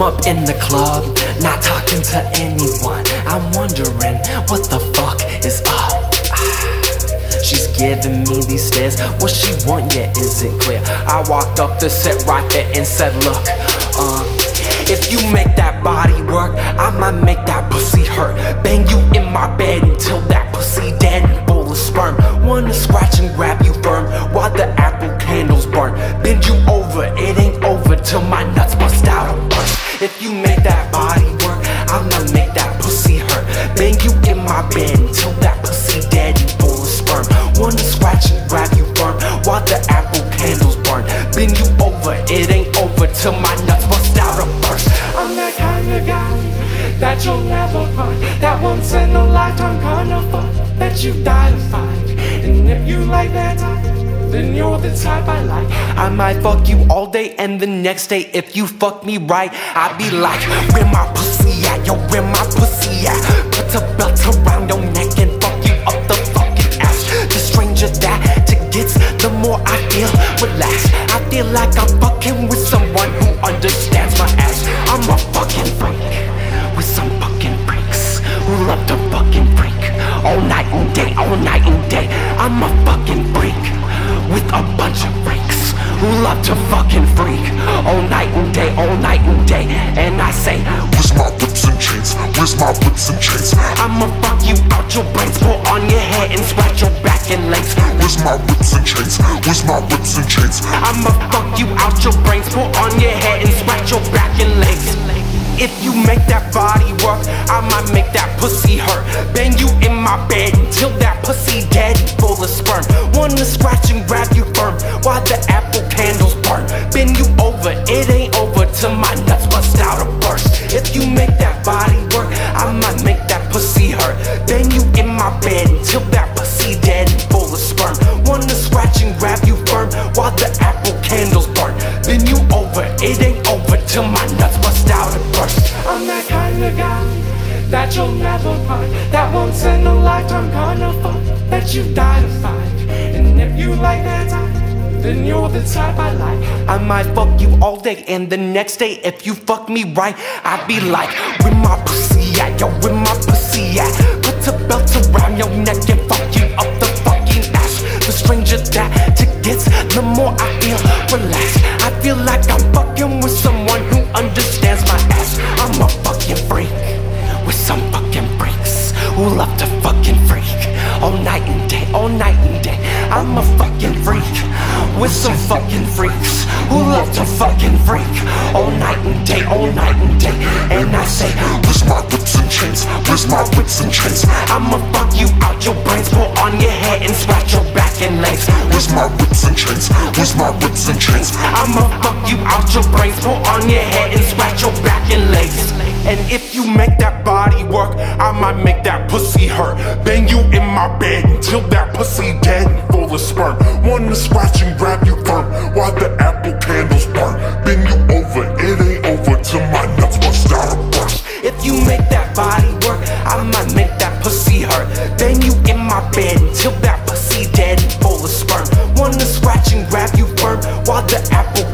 up in the club, not talking to anyone. I'm wondering what the fuck is up. She's giving me these stares. What she want yet isn't clear. I walked up to sit right there and said, Look, uh, if you make that body work, I might make that pussy hurt. Bang you in my bed until that pussy dead full of sperm. Wanna scratch and grab you firm while the apple candles burn. Bend you over, it ain't over till my nuts bust out a burst. If you make that body work, I'ma make that pussy hurt. Bang you in my bed until that pussy dead and full of sperm. Wanna scratch and grab you firm while the apple candles burn. Bend you over, it ain't over till my nuts bust out a burst. I'm that kind of guy that you'll never find. That once in a might fuck you all day and the next day if you fuck me right, I be like, where my pussy at? Yo, where my pussy at? Put a belt around your neck and I say, Where's my whips and chains? Where's my whips and chains? I'ma fuck you out your brains, pull on your head and scratch your back and legs. Where's my whips and chains? Where's my whips and chains? I'ma fuck you out your brains, pull on your head and scratch your back and legs. If you make that body work, I might make that pussy hurt. Bang you in my bed until that pussy dead full of sperm. Wanna scratch and while the apple candles burn. Then you over, it ain't over till my nuts bust out and burst. I'm that kind of guy that you'll never find. That once in a lifetime kind of fun that you die to find. And if you like that type, then you're the type I like. I might fuck you all day and the next day if you fuck me right, I'd be like, with my pussy at? Yo, with my pussy at? Like I'm fucking with someone who understands my ass. I'm a fucking freak with some fucking freaks who love to fucking freak all night and day, all night and day. I'm a fucking freak with some fucking freaks who love to fucking freak all sense. Where's my wits and trends? I'ma fuck you out your brains, pull on your head and scratch your back and legs. Where's my wits and trends? Where's my wits and trends? I'ma fuck you out your brains, pull on your head and scratch your back and legs. And if you make that body work, I might make that pussy hurt. Bang you in my bed until that pussy dead full of sperm. Wanna scratch and grab you firm while the apple candles burn. Bend you scratch and grab you firm while the apple